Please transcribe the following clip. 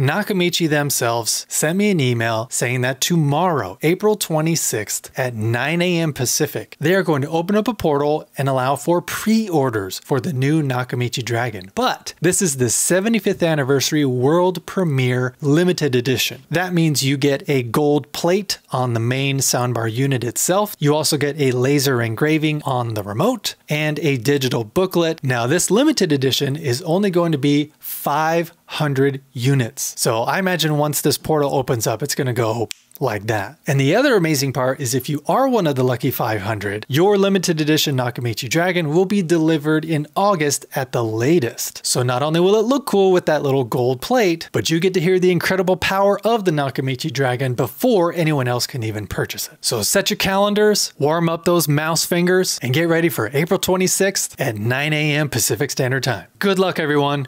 Nakamichi themselves sent me an email saying that tomorrow, April 26th at 9 a.m. Pacific, they are going to open up a portal and allow for pre orders for the new Nakamichi Dragon. But this is the 75th anniversary world premiere limited edition. That means you get a gold plate on the main soundbar unit itself. You also get a laser engraving on the remote and a digital booklet. Now, this limited edition is only going to be 500 units. So I imagine once this portal opens up, it's going to go like that. And the other amazing part is if you are one of the lucky 500, your limited edition Nakamichi Dragon will be delivered in August at the latest. So not only will it look cool with that little gold plate, but you get to hear the incredible power of the Nakamichi Dragon before anyone else can even purchase it. So set your calendars, warm up those mouse fingers, and get ready for April 26th at 9 a.m. Pacific Standard Time. Good luck, everyone.